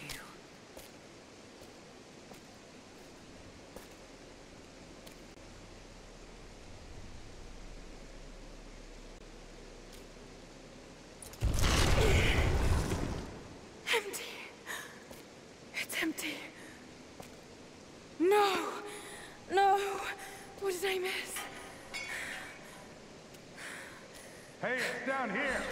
you. Empty. It's empty. No. No. What did I miss? Hey, it's down here.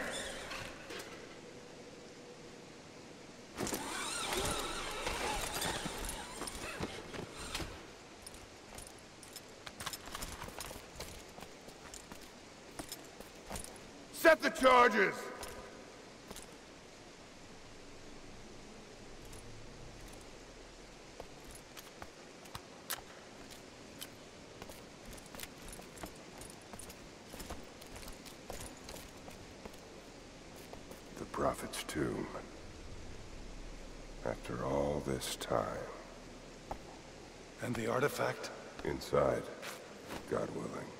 Set the charges! The Prophet's tomb. After all this time. And the artifact? Inside, God willing.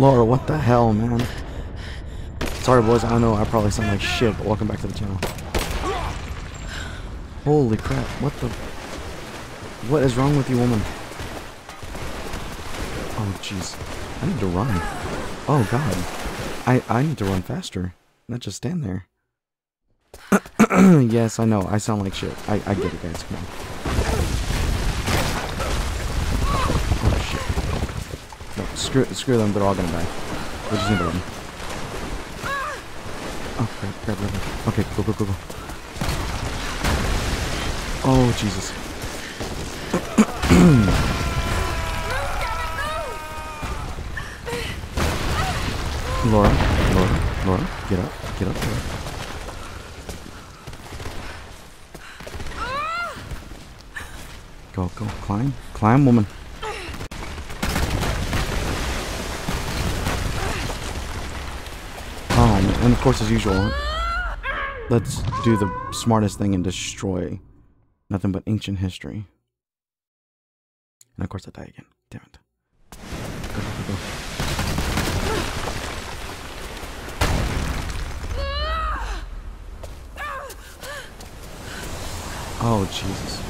Laura, what the hell, man? Sorry, boys. I know I probably sound like shit, but welcome back to the channel. Holy crap! What the? What is wrong with you, woman? Oh, jeez. I need to run. Oh God. I I need to run faster, not just stand there. yes, I know. I sound like shit. I I get it, guys. Come on. Oh shit. Screw screw them. They're all gonna die. We just need to run. Oh crap! Crap! Crap! crap. Okay, go go go go. Oh Jesus. Laura, Laura, Laura, get up, get up, get up. Go, go, climb, climb, woman. Um, and of course, as usual, let's do the smartest thing and destroy nothing but ancient history. And of course, I die again. Damn it. Go, go, go. Oh, Jesus.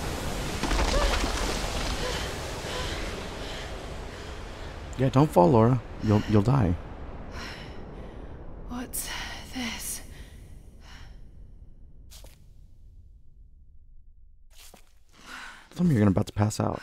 Yeah, don't fall, Laura. You'll you'll die. What's this? Tell me you're about to pass out.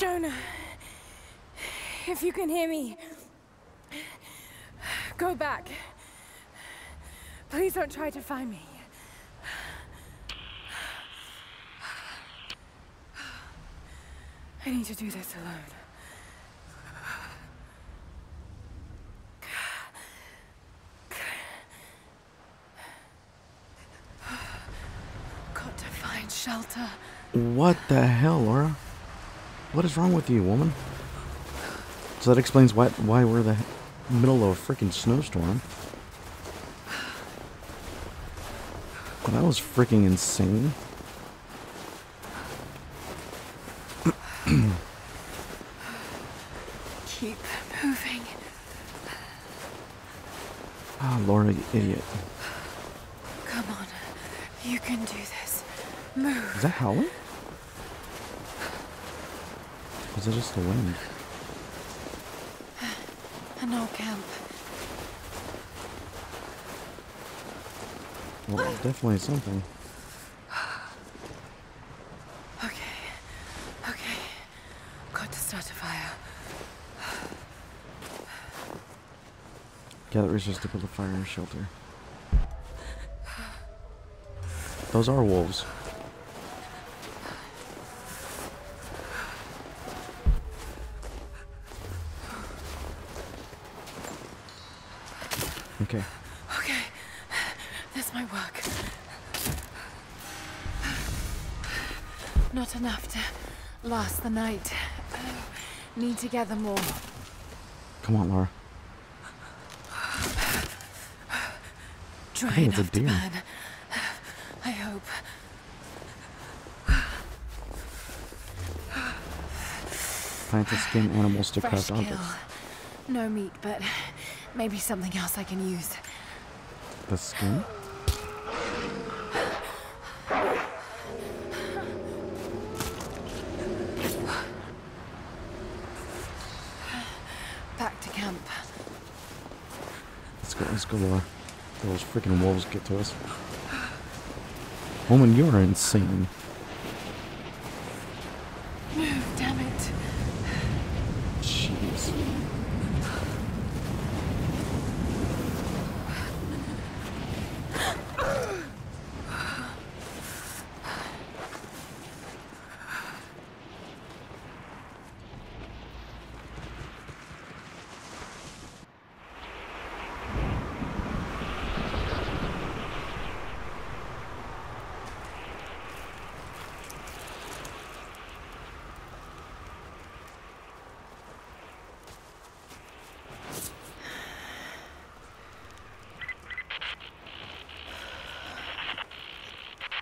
Jonah, if you can hear me, go back. Please don't try to find me. I need to do this alone. Got to find shelter. What the hell, Laura? What is wrong with you, woman? So that explains why why we're in the middle of a freaking snowstorm. Well, that was freaking insane. Keep moving. Ah, Laura, you idiot. Come on. You can do this. Move. Is that Howling? Was it just the wind? An old camp. Well, definitely something. Okay. Okay. Got to start a fire. Gather resources to build a fire and shelter. Those are wolves. Not enough to last the night. Oh, need to gather more. Come on, Laura. Dry think it's a enough to deer. burn. I hope. Plant to skin animals to Fresh craft objects. No meat, but maybe something else I can use. The skin? Back to camp. Let's. Those freaking wolves get to us. Woman, you are insane. Move, damn it. Jeez.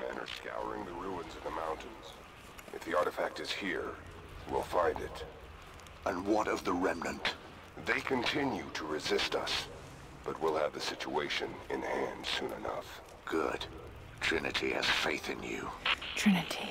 Men are scouring the the mountains. If the artifact is here, we'll find it. And what of the remnant? They continue to resist us, but we'll have the situation in hand soon enough. Good. Trinity has faith in you. Trinity.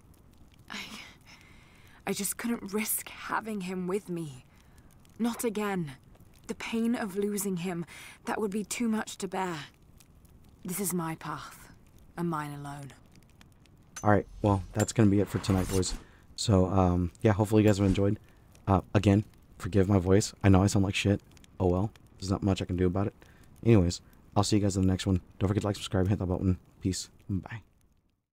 I. Just couldn't risk having him with me. Not again. The pain of losing him, that would be too much to bear. This is my path, and mine alone. Alright, well, that's going to be it for tonight, boys. So, um, yeah, hopefully you guys have enjoyed. Uh, again, forgive my voice. I know I sound like shit. Oh well. There's not much I can do about it. Anyways, I'll see you guys in the next one. Don't forget to like, subscribe, hit that button. Peace. Bye.